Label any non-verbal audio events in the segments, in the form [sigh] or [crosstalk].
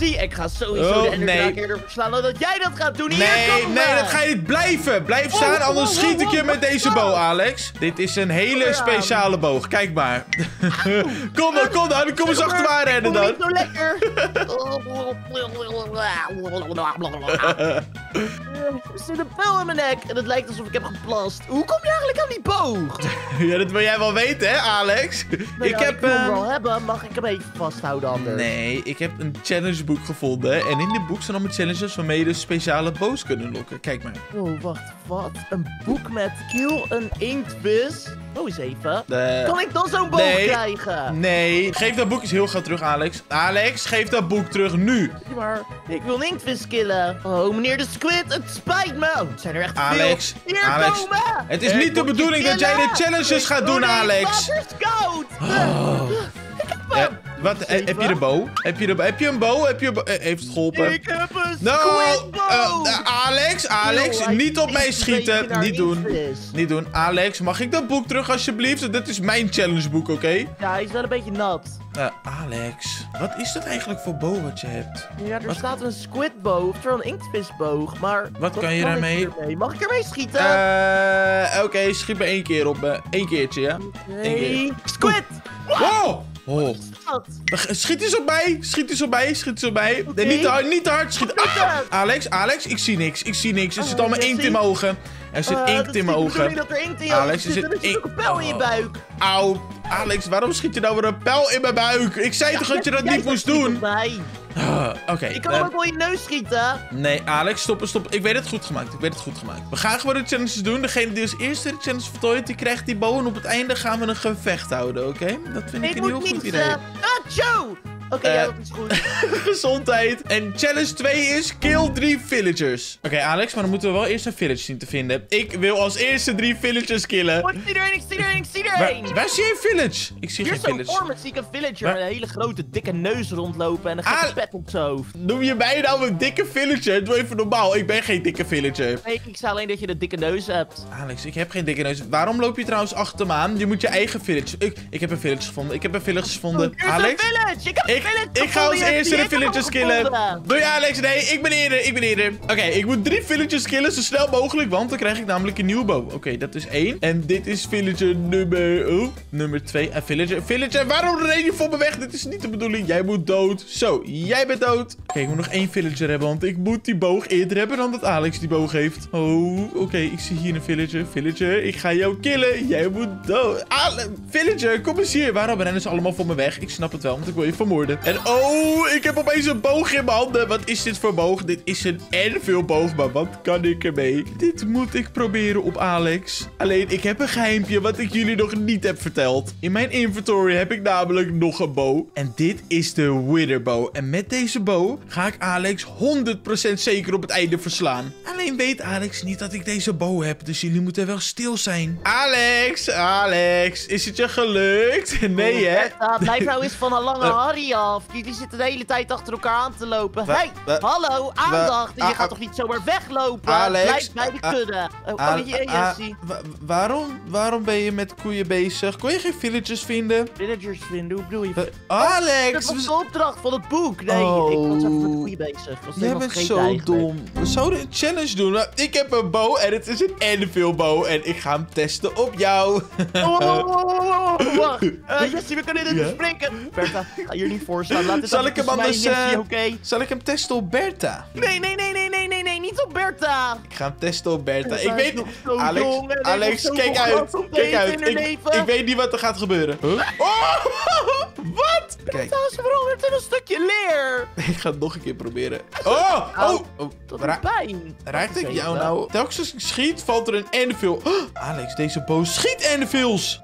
zie. Ik ga sowieso Oh, de Ender nee. Eerder verslaan dan dat jij dat gaat doen. Nee, nee, dat ga je niet blijven. Blijf Oh, staan, anders oh, schiet ik je met deze boog, Alex. Dit is een hele speciale boog. Kijk [laughs] maar. Kom dan, kom dan. Kom eens achter aan rennen Ik dan. zo lekker. Er [laughs] zit een pijl in mijn nek en het lijkt alsof ik heb geplast. Hoe kom je eigenlijk aan die boog? [laughs] Ja, dat wil jij wel weten, hè, Alex? Nou Ik ja, heb... Ik wil hem eh, wel hebben, mag ik hem even vasthouden anders? Nee, ik heb een gevonden. En in dit boek staan allemaal challenges waarmee je dus speciale boos kunnen lokken. Kijk maar. Oh, wacht, wat? Een boek met kill een inktvis? Oh, eens even. Kan ik dan zo'n boog nee. krijgen? Nee, geef dat boek eens heel gauw terug, Alex. Alex, geef dat boek terug nu. Maar ik wil een inktvis killen. Oh, meneer de squid, het spijt me. Oh, het zijn er echt Alex, veel. Hier Alex, komen. het is niet de bedoeling dat jij de challenges gaat doen, Alex. Water is koud. Eh, wat, eh, heb je de bow? Heb je, de, heb je een bow? Heb je een bow? Eh, heeft het geholpen? Ik heb een Nou, squid bow. eh, eh, Alex, Alex, niet op mij schieten. Niet doen. Niet doen. Alex, mag ik dat boek terug alsjeblieft? Dit is mijn challengeboek, oké? Ja, hij is wel een beetje nat. Eh, Alex, wat is dat eigenlijk voor bow wat je hebt? Ja, er Wat- staat een squidboog, oftewel een inktvisboog, maar... Wat kan je daarmee? ermee? Mag ik ermee schieten? Eh, oké, schiet me één keer op me. Eén keertje, ja? één keer. Squid! Wow! Oh. Schiet eens op mij, schiet eens op mij, schiet eens op mij. Nee, niet te hard, niet te hard. Schiet. Ah? Alex, Alex, ik zie niks, ik zie niks. Er zit Oh, allemaal inkt in mijn ogen. Er zit Eh, inkt in mijn ogen. dat er inkt in je Alex, ogen er zit. Er zit ook een pijl in je Oh. buik. Auw, Alex, waarom schiet je nou weer een pijl in mijn buik? Ik zei toch dat je dat niet moest doen? Ah, Oké. Ik kan eh, hem ook wel in je neus schieten. Nee, Alex, stop, stop. Ik weet het goed gemaakt. Ik weet het goed gemaakt. We gaan gewoon de challenges doen. Degene die als eerste de challenge voltooit, die krijgt die bow. En op het einde gaan we een gevecht houden, oké? Dat vind ik Ik een heel goed idee. eh, Achoo! Oké, ja, dat is goed. [laughs] Gezondheid. En challenge 2 is kill 3 villagers. Oké, Alex, maar dan moeten we wel eerst een village zien te vinden. Ik wil als eerste drie villagers killen. Oh, ik zie er één, ik zie er één, ik zie er één. waar zie je een village? Ik zie Hier geen zo village. voor me zie ik een villager met een hele grote dikke neus rondlopen en een gekke Ah. pet op zijn hoofd. Noem je mij nou een dikke villager? Doe even normaal. Ik ben geen dikke villager. Nee, ik zei alleen dat je een dikke neus hebt. Alex, ik heb geen dikke neus. Waarom loop je trouwens achter me aan? Je moet je eigen village... Ik, ik heb een village gevonden. Ik heb een village gevonden. Hier Alex? een village! Ik heb een Ik, ga als eerste de villagers killen. Doei Alex, nee, ik ben eerder, ik ben eerder. Oké, ik moet drie villagers killen zo snel mogelijk, want dan krijg ik namelijk een nieuwe bow. Oké, dat is één. En dit is villager nummer, oh, nummer twee. En villager, villager, waarom ren je voor me weg? Dit is niet de bedoeling, jij moet dood. Zo, jij bent dood. Oké, ik moet nog één villager hebben, want ik moet die boog eerder hebben dan dat Alex die boog heeft. Oh, oké, ik zie hier een villager. Villager, ik ga jou killen. Jij moet dood. Ale villager, kom eens hier. Waarom rennen ze allemaal voor me weg? Ik snap het wel, want ik wil je vermoorden. En oh, ik heb opeens een boog in mijn handen. Wat is dit voor boog? Dit is een erg boog, maar wat kan ik ermee? Dit moet ik proberen op Alex. Alleen, ik heb een geheimpje wat ik jullie nog niet heb verteld. In mijn inventory heb ik namelijk nog een bow. En dit is de Wither bow. En met deze bow ga ik Alex 100% zeker op het einde verslaan. Alleen weet Alex niet dat ik deze bow heb, dus jullie moeten wel stil zijn. Alex, Alex, is het je gelukt? [laughs] Nee, hè? Blijf nou eens van een lange Eh. Harry af. Jullie zitten de hele tijd achter elkaar aan te lopen. Wa- hey, hallo, aandacht. Je gaat toch niet zomaar weglopen? Alex, Blijf bij de kudde. Oh, oh, je, waarom, waarom ben je met koeien bezig? Kon je geen villagers vinden? Villagers vinden, hoe bedoel je? Eh, Dat Alex, was we- de opdracht van het boek. Nee, Oh. ik was even met koeien bezig. Was jij bent zo eigenlijk. dom. We zouden een challenge doen. Nou, Ik heb een bow en het is een Enfield bow. En ik ga hem testen op jou. Oh, oh, oh, oh, oh, Wacht. Eh, Jessie, we kunnen dit Ja? bespreken. Bertha, ga hier niet voor staan. Laat dit Zal ik hem anders, eh? Zal ik hem testen op Bertha? Nee, nee, nee, nee, nee, nee, nee, niet op Bertha. Ik ga hem testen op Bertha. Ik weet... zo Alex, jong kijk uit. Kijk uit. Ik, weet niet wat er gaat gebeuren. Huh? Oh, [laughs] wat? Kijk, Dat is veranderd in een stukje leer. ik ga het nog een keer proberen. Oh, oh. oh. Dat Ra- doet pijn. Raakt ik jou nou? Telkens als ik schiet, valt er een Enfield. Oh, [gasps] Alex, deze boos schiet Enfields.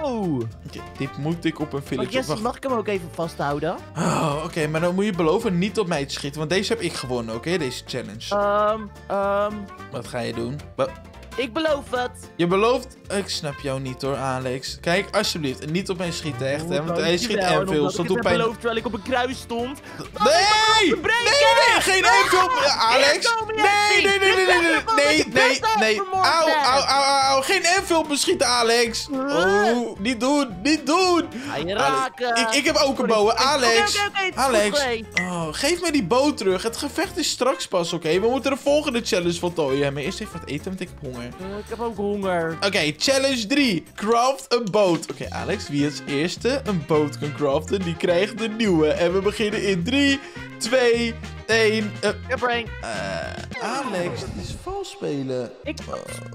Wow. Oké, dit moet ik op een. Jessie, Wacht. mag ik hem ook even vasthouden? Oh, oké, maar dan moet je beloven niet op mij te schieten. Want deze heb ik gewonnen, oké? Deze challenge. Ehm, ehm, Wat ga je doen? Wa- ik beloof het. Je belooft... Ik snap jou niet hoor, Alex. Kijk, alsjeblieft. En niet op mij schieten, echt, hè? Want hij schiet Dankjewel. En Enfields. omdat Dat ik doet pijn. heb beloofd terwijl ik op een kruis stond. Nee! Nee, nee! geen invul... Alex! Nee, nee, nee, nee, nee, nee, nee, nee, Au, au, au, au. Geen invul beschieten, Alex. Oh, niet doen, niet doen. Ga je raken. Ik, ik heb ook een bow. Alex. Alex. Oh, geef me die boot terug. Het gevecht is straks pas, oké? We moeten de volgende challenge voltooien. Maar eerst even wat eten, want ik heb honger. Ik heb ook honger. Oké, challenge 3. Craft een boot. Oké, Alex, wie als eerste een boot kan craften, die krijgt de nieuwe. En we beginnen in 3, 2, 1. Uh, Ik heb er één. Alex, het is vals spelen. Ik,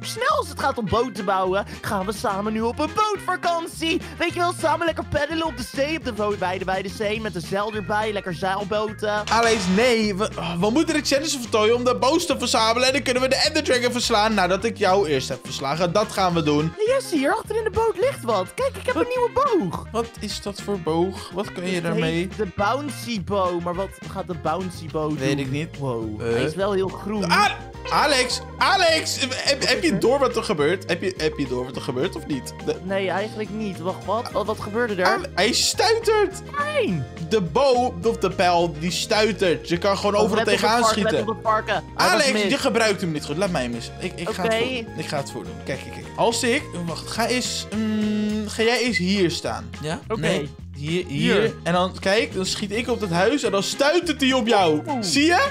snel als het gaat om boten bouwen, gaan we samen nu op een bootvakantie. Weet je wel, samen lekker peddelen op de zee, op de boot bij de, de zee, met een zeil erbij, lekker zeilboten. Alex, nee. We, we moeten de challenge voltooien om de boos te verzamelen. En dan kunnen we de Ender Dragon verslaan nadat ik jou eerst heb verslagen. Dat gaan we doen. Jesse, hier achter in de boot ligt wat. Kijk, ik heb een nieuwe boog. Wat is dat voor boog? Wat kan je daarmee? De bouncy bow. Maar wat gaat de bouncy bow doen? Weet ik niet. Wow, Eh? hij is wel heel groen. Ah, Alex, Alex, heb, heb je door wat er gebeurt? Heb je, heb je door wat er gebeurt of niet? De, Nee, eigenlijk niet. Wacht, wat? Wat, wat gebeurde er? Ale- hij stuitert. Fijn. De bow, of de pijl, die stuitert. Je kan gewoon overal tegenaan schieten. op het parken. Hij was Alex, je gebruikt hem niet goed. Laat mij mis. Ik, ik, ga, het Oké. voor, ik ga het voordoen. Kijk, kijk, kijk. Als ik... Wacht, ga eens... mm, ga jij eens hier staan. Ja? Oké. Nee. Hier, hier, Hier. En dan, kijk, dan schiet ik op het huis en dan stuitert hij op jou. Zie je?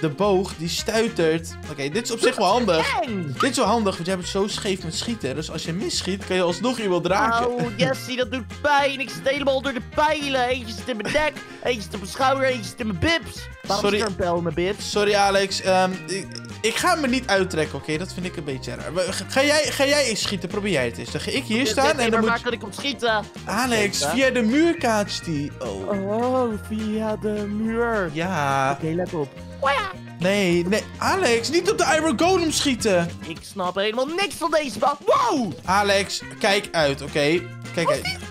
De boog, die stuitert. Oké, dit is op zich wel handig. Dit is wel handig, want jij bent zo scheef met schieten. Dus als je misschiet, kan je alsnog iemand raken. Oh, Jessie, dat doet pijn. Ik zit helemaal door de pijlen. Eentje zit in mijn nek, eentje zit op mijn schouder, eentje zit in mijn bibs. Waarom Sorry. is er een pijl in mijn bibs? Sorry Alex, ehm, ik, ik ga me niet uittrekken, oké? Dat vind ik een beetje raar. Ga jij, ga jij eens schieten? Probeer jij het eens. Dan ga ik hier staan en dan moet... waar kan ik op schieten? Alex, via de muur kaatst die. Oh. Oh, via de muur. Oké, Ja. let op. Oh ja. Nee, nee. Alex, niet op de Iron Golem schieten. Ik snap helemaal niks van deze bal. Wow! Alex, kijk uit, oké? Kijk uit.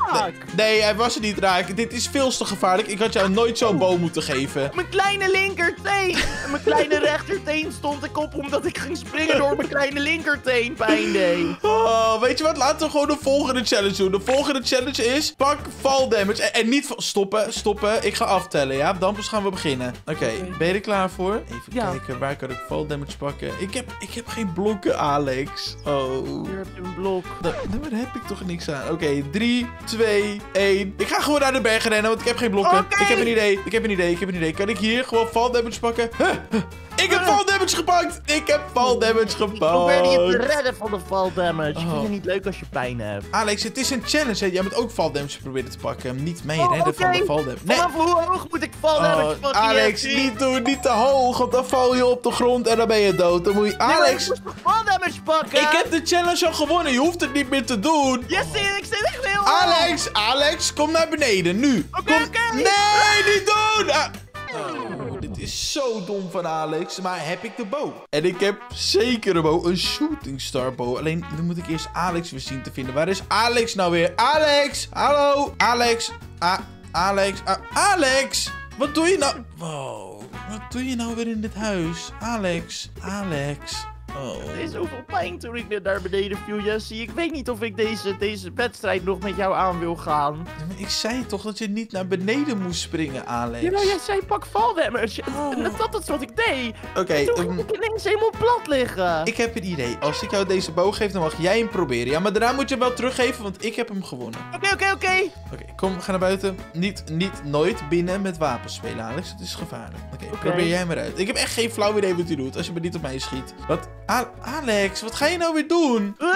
Nee, hij was er niet raak. Dit is veel te gevaarlijk. Ik had jou nooit zo'n boom moeten geven. Mijn kleine linkerteen! En mijn kleine rechterteen stond ik op omdat ik ging springen door mijn kleine linkerteen pijn deed. Oh, weet je wat? Laten we gewoon de volgende challenge doen. De volgende challenge is pak fall damage. En, en niet stoppen, stoppen. Ik ga aftellen, ja? Dan pas gaan we beginnen. Oké, ben je er klaar voor? Even Ja. kijken, waar kan ik fall damage pakken? Ik heb, ik heb geen blokken, Alex. Oh. Hier heb je een blok. Da- Daar heb ik toch niks aan. Oké, 3, 2, 1. Ik ga gewoon naar de bergen rennen, want ik heb geen blokken. Ik heb een idee. Ik heb een idee. Ik heb een idee. Kan ik hier gewoon fall damage pakken? Huh. Ik heb fall damage gepakt. Ik heb fall damage Ik probeerde je te gepakt. redden van de fall damage. Ik Oh. vind het niet leuk als je pijn hebt. Alex, het is een challenge. hè. Jij moet ook fall damage proberen te pakken. Niet mij Oh, redden van de fall damage. Nee. Vanaf hoe hoog moet ik fall damage Oh, pakken? Alex, niet doen. Niet te hoog. Want dan val je op de grond en dan ben je dood. Dan moet je... Nee, Alex, Ik moest toch fall damage pakken? ik heb de challenge al gewonnen. Je hoeft het niet meer te doen. Jessie, ik zit echt. Alex, Alex, kom naar beneden, nu. Kom-. Nee, niet doen! Ah. Oh, dit is zo dom van Alex, maar heb ik de bow? En ik heb zeker een bow, een shooting star bow. Alleen, nu moet ik eerst Alex weer zien te vinden. Waar is Alex nou weer? Alex, hallo, Alex, ah, Alex, ah, Alex! Wat doe je nou? Wow, wat doe je nou weer in dit huis? Alex, Alex, oh. Er is zoveel pijn toen ik net naar beneden viel, Jessie. Ik weet niet of ik deze, deze wedstrijd nog met jou aan wil gaan. Maar Ik zei toch dat je niet naar beneden moest springen, Alex? Ja, maar jij zei pak damage. Oh. En dat is wat ik deed. Oké, Toen ehm, ik ineens helemaal plat liggen. Ik heb een idee. Als ik jou deze boog geef, dan mag jij hem proberen. Ja, maar daarna moet je hem wel teruggeven, want ik heb hem gewonnen. Oké, oké, oké. Oké, kom, ga naar buiten. Niet, niet nooit binnen met wapens spelen, Alex. Het is gevaarlijk. Oké, probeer jij maar uit. Ik heb echt geen flauw idee wat je doet, als je me niet op mij schiet. Wat? A- Alex, wat ga je nou weer doen? Eh,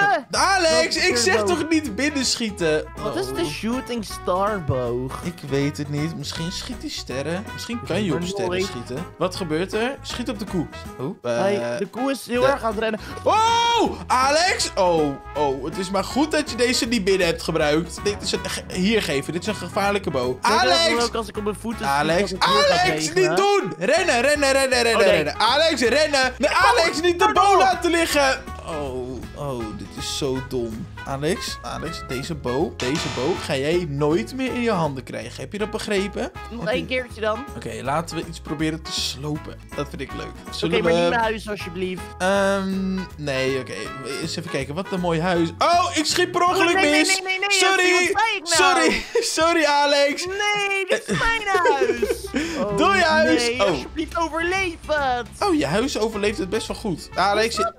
Alex, ik zeg toch niet binnen schieten? Wat is Oh, de shooting star boog? Ik weet het niet. Misschien schiet hij sterren. Misschien kan je op sterren schieten. Wat gebeurt er? Schiet op de koe. Oh, Hey, eh, de koe is heel de- erg aan het rennen. Oh, Alex! Oh, oh, het is maar goed dat je deze niet binnen hebt gebruikt. Dit is een, hier geven, dit is een gevaarlijke ik Alex! ook als ik op mijn voeten Alex, schiet, Alex, niet doen! Rennen, rennen, rennen, rennen, Oh, nee. rennen. Alex, rennen! Nee, Alex, niet de laten liggen! Oh, oh, dit is zo dom. Alex, Alex, deze bow, deze bow ga jij nooit meer in je handen krijgen. Heb je dat begrepen? Nog één keertje dan. Oké, Oké, laten we iets proberen te slopen. Dat vind ik leuk. Zullen maar we... niet naar huis alsjeblieft. Ehm, nee, oké. Eens even kijken. Wat een mooi huis. Oh, ik schiet per ongeluk nee, nee, mis. nee, nee, nee, Sorry. Nou? Sorry. [laughs] Sorry, Alex. Nee, dit is mijn huis. [laughs] Oh, Doe je huis! Nee, Oh. alsjeblieft overleef het. Oh, je huis overleeft het best wel goed. Alex, je,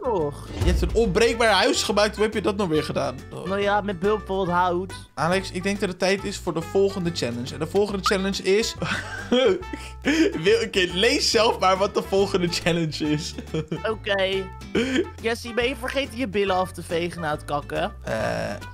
je hebt een onbreekbaar huis gemaakt. Hoe heb je dat nog weer gedaan? Oh. Nou ja, met behulp van hout. Alex, ik denk dat het tijd is voor de volgende challenge. En de volgende challenge is... [laughs] Wil- Oké, lees zelf maar wat de volgende challenge is. [laughs] Oké. Jessie, ben je vergeten je billen af te vegen na het kakken? Eh,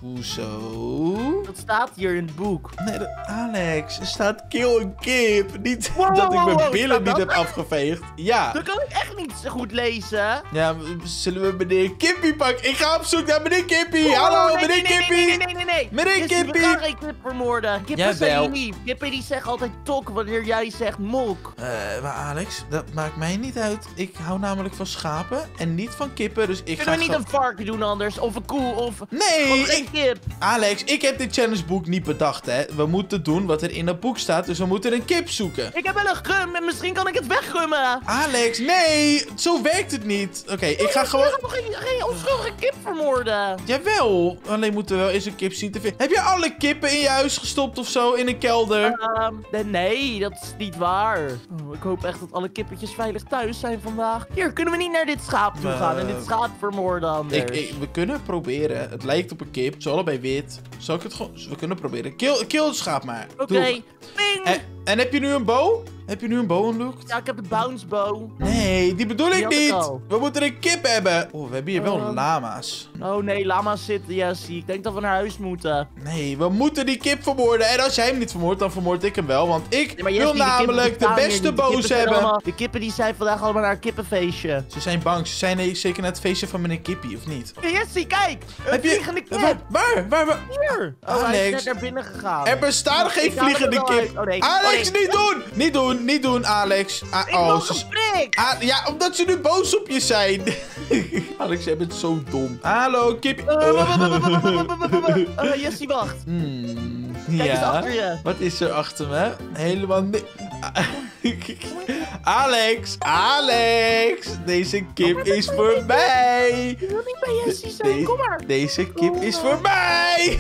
hoezo? Dat staat hier in het boek. Nee, dat- Alex, er staat kill een kip. Niet Wow, dat ik mijn wow, billen niet dat heb afgeveegd. Ja. Dat kan ik echt niet zo goed lezen. Ja, zullen we meneer Kippie pakken? Ik ga op zoek naar meneer Kippie. Hallo, Oh, nee, meneer nee, nee, Kippie. Nee, nee, nee, nee. Meneer Kippie. We gaan geen kip vermoorden. Kippen zijn lief. Kippen die zeggen altijd tok wanneer jij zegt mok. Eh, maar Alex, dat maakt mij niet uit. Ik hou namelijk van schapen en niet van kippen, dus ik Kunnen ga we niet gewoon- een varken doen anders? Of een koe? Of Nee, ik- geen kip? Alex, ik heb dit challengeboek niet bedacht, hè. We moeten doen wat er in het boek staat, dus we moeten een kip zoeken. Ik heb wel een gum en misschien kan ik het weggummen. Alex, nee, zo werkt het niet. Oké, ik ga Je gewoon... gaat nog geen, geen onschuldige kip vermoorden. Jawel, alleen moeten we wel eens een kip zien te vinden. Heb je alle kippen in je huis gestopt of zo, in een kelder? Ehm, nee, dat is niet waar. Oh, ik hoop echt dat alle kippetjes veilig thuis zijn vandaag. Hier, kunnen we niet naar dit schaap toe gaan en dit Eh, schaap vermoorden anders? Ik, ik- we kunnen proberen. Het lijkt op een kip. Ze allebei wit. Zal ik het gewoon... We kunnen proberen. Kill, kill het schaap maar. Oké. Eh. ping! En, en heb je nu een bow? Heb je nu een bow unlocked? Ja, ik heb de bounce bow. Nee, die bedoel ik niet. We moeten een kip hebben. Oh, we hebben hier wel Ehm. lama's. Oh nee, lama's zitten, Jessie. Ik denk dat we naar huis moeten. Nee, we moeten die kip vermoorden. En als jij hem niet vermoordt, dan vermoord ik hem wel. Want ik Ja, wil namelijk de beste zijn hebben. allemaal- de kippen die zijn vandaag allemaal naar een kippenfeestje. Ze zijn bang. Ze zijn zeker naar het feestje van meneer Kippie, of niet? Jessie, kijk! Een Heb je... vliegende kip! Waar? Waar? Waar? waar? Hier! Oh, hij is Alex. net naar binnen gegaan. Er bestaan geen vliegende kip. Oh, nee. Alex, Oh, nee. niet doen! Niet doen, niet doen, Alex. Ah, Ik oh, ze-! Ah, ja, omdat ze nu boos op je zijn. Alex, jij bent zo dom. Hallo, kip. Eh, Jessie, wacht. Hmm, Kijk eens ja. achter je. Wat is er achter me? Helemaal niks. Alex, Alex, deze kip is voor mij. Je wil niet bij Jessie zijn, kom maar. Deze kip is voor mij.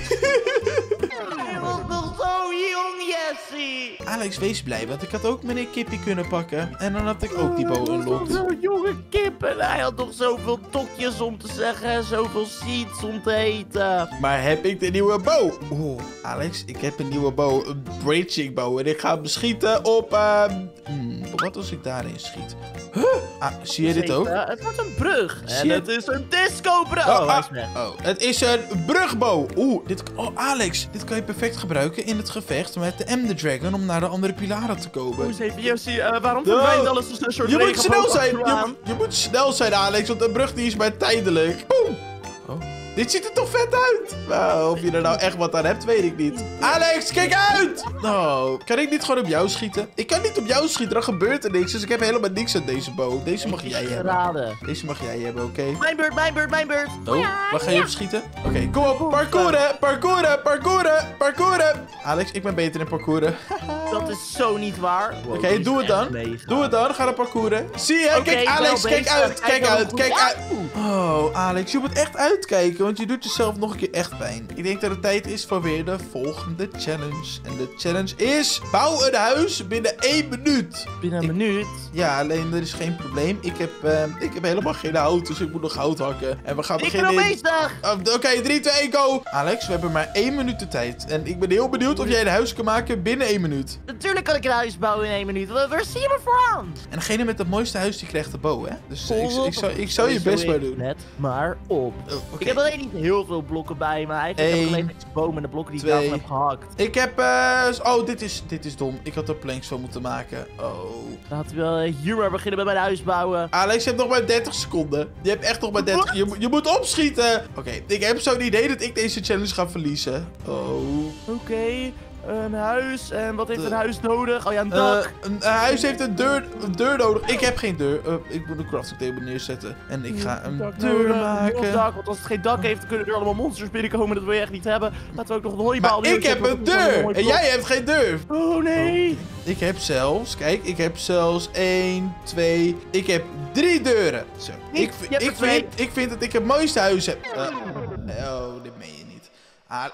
Jessie. Alex, wees blij, want ik had ook meneer Kippie kunnen pakken. En dan had ik ook die bow was unlocked. Zo'n jonge kip en hij had nog zoveel tokjes om te zeggen en zoveel seeds om te eten. Maar heb ik de nieuwe bow? Oeh, Alex, ik heb een nieuwe bow. Een bridging bow. En ik ga hem schieten op... hmm, wat als ik daarin schiet? Huh? Ah, zie je dit ook? Het wordt een brug. En het is een disco-brug. Oh, Oh, ah, oh, het is een brugbow. Oeh, dit... Oh, Alex, dit kan je perfect gebruiken in het gevecht met de Ender Dragon om naar de andere pilaren te Hoe komen. is even, Jessie, eh, waarom verdwijnt alles als een soort Je moet snel zijn. Je, je moet snel zijn, Alex, want een brug die is maar tijdelijk. Boom. Dit ziet er toch vet uit? Nou, of je er nou echt wat aan hebt, weet ik niet. Alex, kijk uit! Nou, kan ik niet gewoon op jou schieten? Ik kan niet op jou schieten, dan gebeurt er niks. Dus ik heb helemaal niks aan deze bow. Deze mag jij hebben. Deze mag jij hebben, oké? Mijn beurt, mijn beurt, mijn beurt. Oh, waar ga je op schieten? Oké, kom op. Parcouren, parcouren, parcouren, parcouren. Alex, ik ben beter in parcouren. [laughs] Dat is zo niet waar. Wow, Oké, doe het dan. Doe het dan. Ga naar parcouren. Zie je? Oké, kijk, Alex, al kijk bezig. uit. Kijk uit. Kijk uit. Oh, Alex, je moet echt uitkijken, want je doet jezelf nog een keer echt pijn. Ik denk dat het tijd is voor weer de volgende challenge. En de challenge is: bouw een huis binnen één minuut. Binnen een minuut. Ja, alleen er is geen probleem. Ik heb, eh, ik heb helemaal geen hout, dus ik moet nog hout hakken. En we gaan Ik ben beginnen. al in- bezig. Oké, 3, 2, 1, go! Alex, we hebben maar één minuut de tijd. En ik ben heel benieuwd of jij een huis kan maken binnen één minuut. Natuurlijk kan ik een huis bouwen in één minuut. Waar, zie je me voor aan? En degene met het mooiste huis, die krijgt de bow, hè? Dus ik, ik, zou, ik zou je best maar doen. Net maar op. Oh. Ik heb alleen niet heel veel blokken bij me. Eigenlijk heb ik alleen deze bomen en de blokken die twee. ik daarvan heb gehakt. Ik heb, eh, oh, dit is, dit is dom. Ik had er planks van moeten maken. Oh. Laten we wel hier maar beginnen met mijn huis bouwen. Alex, je hebt nog maar 30 seconden. Je hebt echt nog maar 30. Je, je moet opschieten. Oké, ik heb zo'n idee dat ik deze challenge ga verliezen. Oh. Oké, een huis. En wat heeft De- een huis nodig? Oh ja, een Eh, dak. een, een huis heeft een deur, een deur nodig. Ik heb geen deur. Eh, ik moet een crafting table neerzetten. En ik ga een Dak deur nodig, Een maken. dak, want als het geen dak heeft, dan kunnen er allemaal monsters binnenkomen. Dat wil je echt niet hebben. Laten we ook nog een hooibaal Maar ik heb neerzetten, een deur. En jij hebt geen deur. Oh nee. Ik heb zelfs, kijk, ik heb zelfs 1, 2, ik heb drie deuren. Zo. Ik, ik, twee. vind, ik vind dat ik het mooiste huis heb. Eh, oh, dit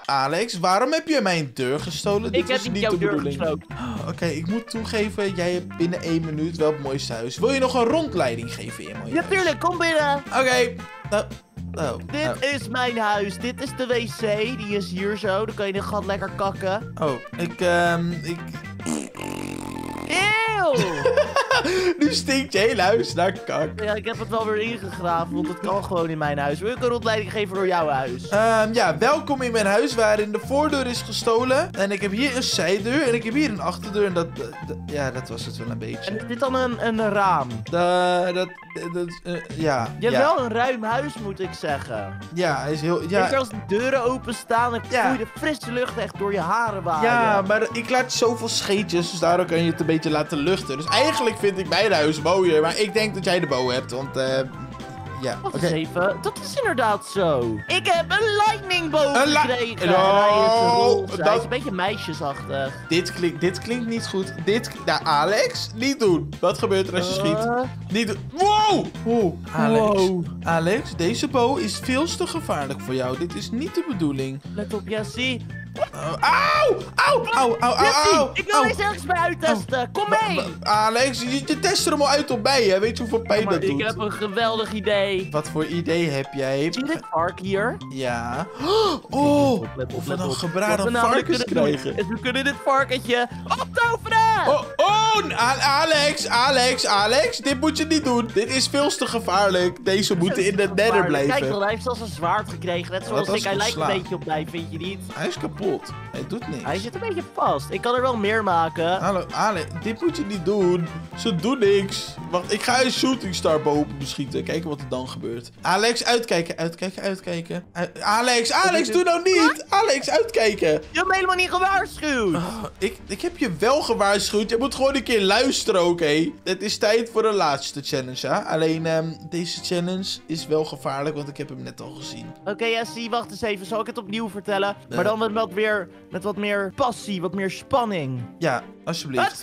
Alex, waarom heb je mijn deur gestolen? Dit heb was niet jouw de deur bedoeling. [gasps] Oké, ik moet toegeven, jij hebt binnen één minuut wel het mooiste huis. Wil je nog een rondleiding geven in je mooie Ja, huis? tuurlijk, kom binnen. Oké. Nou, oh, Dit oh. is mijn huis. Dit is de wc. Die is hier zo. Dan kan je de gat lekker kakken. Oh, ik, ehm, ik... Eeuw! [laughs] [laughs] Nu stinkt je hele huis naar kak. ja, ik heb het wel weer ingegraven, want het kan gewoon in mijn huis. Wil ik een rondleiding geven door jouw huis? Ehm, ja, welkom in mijn huis waarin de voordeur is gestolen. En ik heb hier een zijdeur en ik heb hier een achterdeur. En dat, dat- ja, dat was het wel een En beetje. is dit dan een, een raam? Da- dat, dat, eh, ja. Je hebt ja. wel een ruim huis, moet ik zeggen. Ja, hij is heel, Ja. als de deuren openstaan, dan Ja. voel je de frisse lucht echt door je haren waaien. Ja, maar ik laat zoveel scheetjes, dus daardoor kan je het een beetje laten luchten. Dus eigenlijk vind ik mijn huis mooier, maar ik denk dat jij de bow hebt, want eh ja. Wacht Oké. eens even, dat is inderdaad zo. Ik heb een lightning boom Een li- gekregen. No, En hij is roze. Hij dat- is een beetje meisjesachtig. Dit, klinkt, dit klinkt niet goed. Dit, nou, Alex, niet doen. Wat gebeurt er als je schiet? Eh, Niet doen. Wow! Oeh, Alex. Wow. Alex, deze bow is veel te gevaarlijk voor jou. Dit is niet de bedoeling. let op, Jessie. Auw! Auw! Auw! Auw! Ik wil deze ergens bij uittesten. Kom mee. Alex, je, test er hem al uit op mij, hè? Weet je hoeveel pijn dat ik doet? heb een geweldig idee. Wat voor idee heb jij? Zie je dit vark hier? Ja. [gasps] Oh! Of we dan gebraden varkens krijgen. we kunnen dit varkentje optoveren. Oh, oh, Alex, Alex, Alex, dit moet je niet doen. Dit is veel te gevaarlijk. Deze moeten in de nether blijven. Kijk hij heeft zelfs een zwaard gekregen. Net zoals ik. Hij lijkt een beetje op mij, vind je niet? Hij is kapot. Hij doet niks. Hij zit een beetje vast. Ik kan er wel meer maken. Hallo, Alex, dit moet je niet doen. Ze doen niks. Wacht, ik ga een shooting star boven beschieten. Kijken wat er dan gebeurt. Alex, uitkijken, uitkijken, uitkijken. U- Alex, Alex, doe nou niet. Alex, uitkijken. Je hebt me helemaal niet gewaarschuwd. Oh, ik, ik heb je wel gewaarschuwd. Je moet gewoon een keer luisteren, oké? Het is tijd voor de laatste challenge, ja? Alleen, ehm, deze challenge is wel gevaarlijk, want ik heb hem net al gezien. Oké, Jessie, wacht eens even. Zal ik het opnieuw vertellen? Maar dan met wat, meer, met wat meer passie, wat meer spanning. Ja, alsjeblieft. is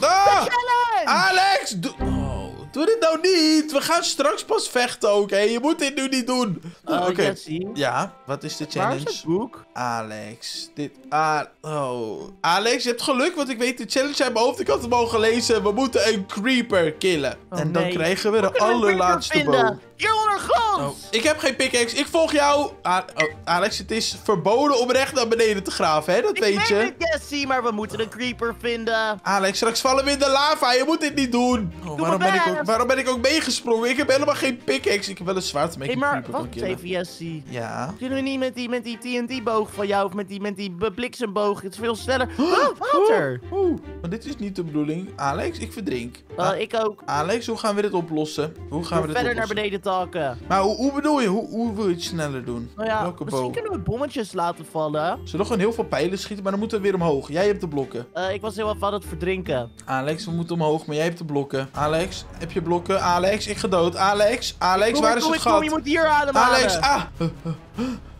de Ah! challenge! Alex, doe... Oh, doe dit nou niet. We gaan straks pas vechten, oké? Je moet dit nu niet doen. Oh, oké. Ja, wat is de Waar is challenge? het boek? Alex, dit... Ah, oh. Alex, je hebt geluk, want ik weet de challenge uit mijn hoofd. Ik had hem al gelezen. We moeten een creeper killen. Oh, en dan nee. krijgen we de allerlaatste boom. Hier ondergronds! Oh, ik heb geen pickaxe. Ik volg jou. Oh, Alex, het is verboden om recht naar beneden te graven, hè? Dat ik weet weet je. het, Jessie, maar we moeten een creeper vinden. Alex, straks vallen we in de lava. Je moet dit niet doen. Oh, waarom, ben ik ook, waarom ben ik ook meegesprongen? Ik heb helemaal geen pickaxe. Ik heb wel een zwaard mee Hé, een maar wacht even, Jessie. Ja. Kunnen we niet met die, met die TNT-boog van jou, of met die, met die bliksemboog, het is veel sneller. Oh, water! Oeh, oeh. Maar dit is niet de bedoeling. Alex, ik verdrink. Ah, ik ook. Alex, hoe gaan we dit oplossen? Hoe gaan we dit verder naar beneden takken. Maar hoe, hoe bedoel je? Hoe, hoe wil je het sneller doen? Nou ja, Welke misschien kunnen we bommetjes laten vallen. Zullen we gewoon heel veel pijlen schieten, maar dan moeten we weer omhoog. Jij hebt de blokken. Eh, ik was heel even aan het verdrinken. Alex, we moeten omhoog, maar jij hebt de blokken. Alex, heb je blokken? Alex, ik gedood. Alex, Alex, Kom, waar is kom, het kom, gat? je moet hier ademhalen. Alex, ah! Uh, uh,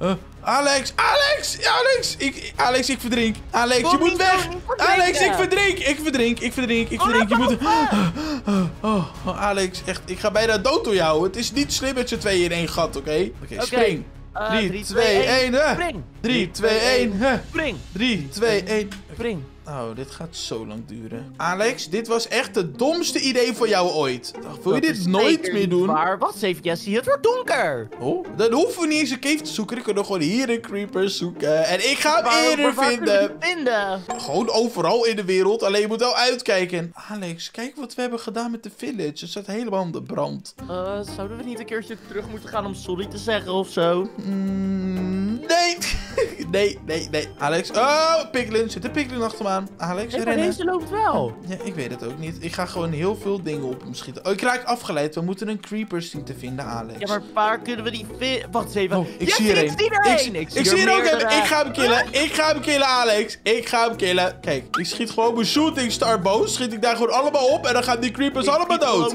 uh. Alex, Alex, Alex, ik, Alex, ik verdrink. Alex, Kom je moet weg. Alex, ik verdrink, ik verdrink, ik verdrink, ik Kom verdrink. Je moet... boven. Oh, oh, Alex, echt, ik ga bijna dood door jou. Het is niet slim met z'n tweeën in één gat, oké? Oké, spring. Eh, 3, drie, 2, twee, 1, hè? Spring. 3, 2, 1, hè? Spring. 3, 2, 1. Spring. Oh, dit gaat zo lang duren. Alex, dit was echt het domste idee voor jou ooit. Wil je Dat dit nooit meer doen? Waar? Wacht eens even, Jessie. Het wordt donker. Oh, dan hoeven we niet eens een cave te zoeken. Dan kunnen we gewoon hier een creeper zoeken. En ik ga hem Waar- eerder maar waar vinden. vinden? Gewoon overal in de wereld. Alleen je moet wel uitkijken. Alex, kijk wat we hebben gedaan met de village. Het staat helemaal aan de brand. Eh, zouden we niet een keertje terug moeten gaan om sorry te zeggen of zo? Mm, nee. [laughs] nee, nee, nee. Alex. Oh, Piglin. Zit een Piglin achter me Alex, Nee, maar rennen. deze loopt wel. Ja, ik weet het ook niet. Ik ga gewoon heel veel dingen op hem schieten. Oh, ik raak afgeleid. We moeten een creeper zien te vinden, Alex. Ja, maar waar kunnen we die vinden? Wacht even. Oh, ik zie er ik zie er Ik, zie er ook een. Ik ga hem killen. Ik ga hem killen, Alex. Ik ga hem killen. Kijk, ik schiet gewoon mijn shooting star bow. Schiet ik daar gewoon allemaal op. En dan gaan die creepers allemaal dood.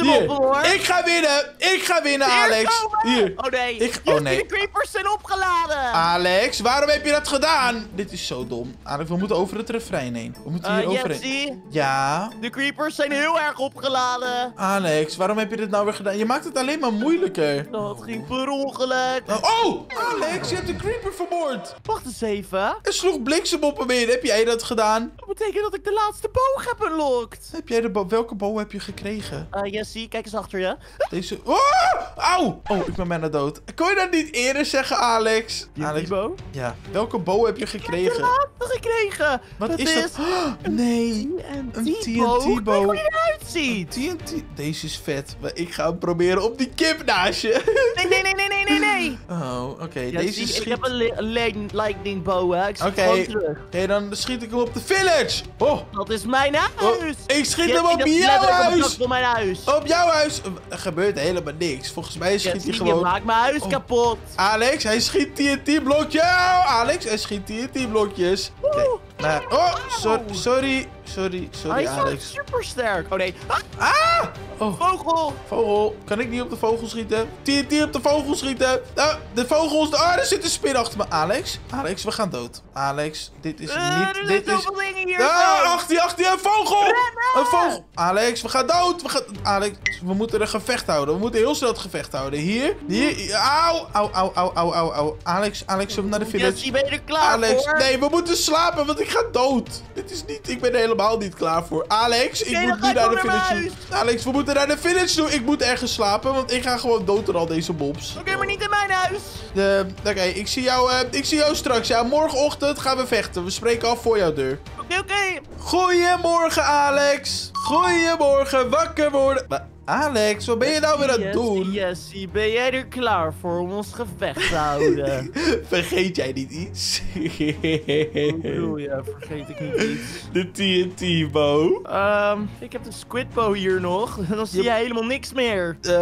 Hier. op, hoor. Ik ga winnen. Ik ga winnen, Hier Alex. komen. Hier. Oh nee. Ik- oh, nee. Die creepers zijn opgeladen. Alex, waarom heb je dat gedaan? Dit is zo dom. Alex, we moeten over het refrein heen. We moeten hier Eh, overheen. Ja, de creepers zijn heel erg opgeladen. Alex, waarom heb je dit nou weer gedaan? Je maakt het alleen maar moeilijker. Dat ging per ongeluk. Oh, Alex, je hebt de creeper vermoord. Wacht eens even. Er sloeg bliksem op hem in. Heb jij dat gedaan? Dat betekent dat ik de laatste boog heb unlocked. Heb jij de bo- Welke bow heb je gekregen? Eh, Jessie, kijk eens achter je. Deze... Oh! Auw! Oh, ik ben bijna dood. Kon je dat niet eerder zeggen, Alex? Alex, boog? ja. Welke bow heb je De gekregen? laatste gekregen. Wat dat is dat? Nee. Een. TNT-boog. Kijk hoe die eruit ziet. TNT. Deze is vet. Maar ik ga hem proberen op die kip naast je. Nee, nee, nee, nee, nee, nee, nee. [laughs] Oh, oké. Ja, Deze schiet... ik heb een li- li- lightning bow, hè. Ik schiet Oké. gewoon terug. Oké, dan schiet ik hem op de village. Oh, Dat is mijn oh, huis. ik schiet hem op is jouw op huis. van mijn huis. Op jouw huis. Er gebeurt helemaal niks. Volgens mij schiet hij gewoon... maakt mijn huis Oh. kapot. Alex, hij schiet TNT-blokjes. Alex, hij schiet TNT-blokjes. Oké. Nou, oh, sorry, sorry, sorry, Hij sorry, is Alex. super sterk. Oh nee. Ah, Ah! Oh, vogel. vogel. Kan ik niet op de vogel schieten? TNT op de vogel schieten. Oh, de vogels. Oh, er zit een spin achter me. Alex, Alex, we gaan dood. Alex, dit is Eh, niet... Dit is... hier. Ah, achter je, achter je, een vogel! Rennen! Een vogel! Alex, we gaan dood! We gaan... Alex, we moeten een gevecht houden. We moeten heel snel het gevecht houden. Hier, hier, auw, auw, auw, auw, auw, auw, auw. Alex, Alex, we naar de village? Jessie, ben je er klaar Alex, voor? nee, we moeten slapen, want ik ga dood. Dit is niet, ik ben er helemaal niet klaar voor. Alex, ik moet nu naar de toe. Alex, we moeten naar de village toe. Ik moet ergens slapen, want ik ga gewoon dood door al deze mobs. Oké, maar niet in mijn huis. Eh, Oké, ik zie jou, eh, ik zie jou straks. Ja, morgenochtend gaan we vechten. We spreken af voor jouw deur. Oké, oké. Goedemorgen, Alex. Goedemorgen, wakker worden. Maar, Alex, wat ben je nou weer aan het doen? Jessie, ben jij er klaar voor om ons gevecht te houden? [laughs] Vergeet jij niet iets? Hoe bedoel je? Vergeet ik niet iets. De TNT-bow. Ehm, ik heb de squidbow hier nog. [laughs] Dan zie je helemaal niks meer. Eh,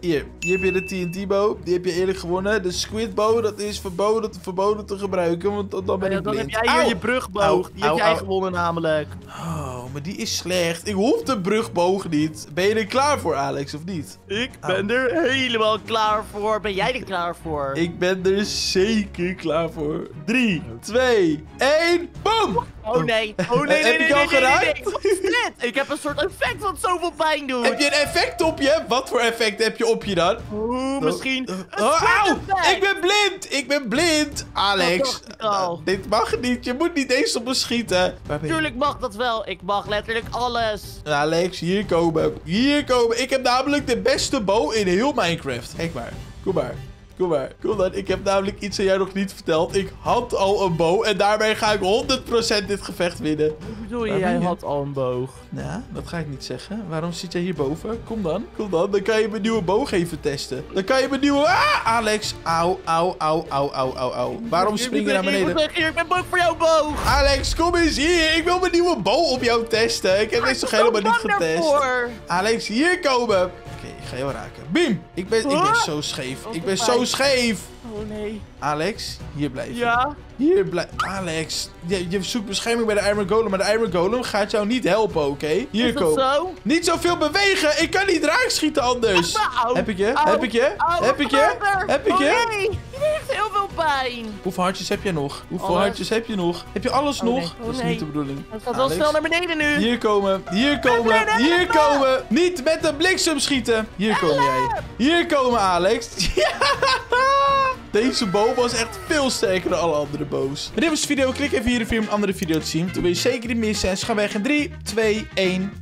hier. Hier heb je de TNT-bow. Die heb je eerlijk gewonnen. De squid-bow, dat is verboden, verboden te gebruiken, want dan dan ben ik dan blind. heb jij hier je brugboog. Die heb jij gewonnen namelijk. Oh, maar die is slecht. Ik hoef de brugboog niet. Ben je er klaar voor, Alex, of niet? Ik ben er helemaal klaar voor. Ben jij er klaar voor? Ik ben er zeker klaar voor. 3, 2, 1, boom! Oh nee. Oh nee, Heb nee, je nee, al nee, nee, nee, geraakt? nee. Wat is dit? Ik heb een soort effect wat zoveel pijn doet. Heb je een effect op je? Wat voor effect heb je op je dan? Oeh, misschien Oh, auw! squid effect. Ik ben blind! Ik ben blind! Alex, ik al. uh, dit mag niet. Je moet niet eens op me schieten. Tuurlijk mag dat wel. Ik mag letterlijk alles. Alex, hier komen. Hier komen. Ik heb namelijk de beste bow in heel Minecraft. Kijk maar. Kom maar. Kom maar. Kom dan. Ik heb namelijk iets aan jij nog niet verteld. Ik had al een bow en daarmee ga ik 100% dit gevecht winnen. Hoe bedoel je, jij je? had al een boog? Nou, dat ga ik niet zeggen. Waarom zit jij hierboven? Kom dan. Kom dan. Dan kan je mijn nieuwe boog even testen. Dan kan je mijn nieuwe... Ah, Alex. Auw, auw, auw, auw, auw, auw, auw. Waarom spring je naar beneden? ik ben bang voor jouw boog. Alex, kom eens hier. Ik wil mijn nieuwe bow op jou testen. Ik heb deze toch helemaal niet getest. daarvoor. Alex, hier komen. Ik ga jou raken. Bim. Ik ben, ik ben zo scheef. Ik ben zo scheef. Oh nee. Alex, hier blijven. Ja? Hier blijf. Alex, je, je zoekt bescherming bij de Iron Golem, maar de Iron Golem gaat jou niet helpen, oké? Hier Is dat komen. zo? Niet zoveel bewegen. Ik kan niet raak schieten anders. [laughs] Heb ik je? Heb ik je? Heb ik je? Heb ik Oh je? nee, je deed echt heel veel pijn. Hoeveel hartjes heb jij nog? Hoeveel hartjes heb je nog? Heb je alles Oh, nog? nee. Oh, dat is nee. niet de bedoeling. Het gaat wel snel naar beneden nu. Hier komen, hier komen, beneden, hier komen. Niet met de bliksem schieten. Hier kom jij. Hier komen, Alex. [laughs] Ja. Deze boom was echt veel sterker dan alle andere boos. Maar dit was de video. Klik even hier om een andere video te zien. Toen wil je zeker niet missen. En ze gaan weg in 3, 2, 1.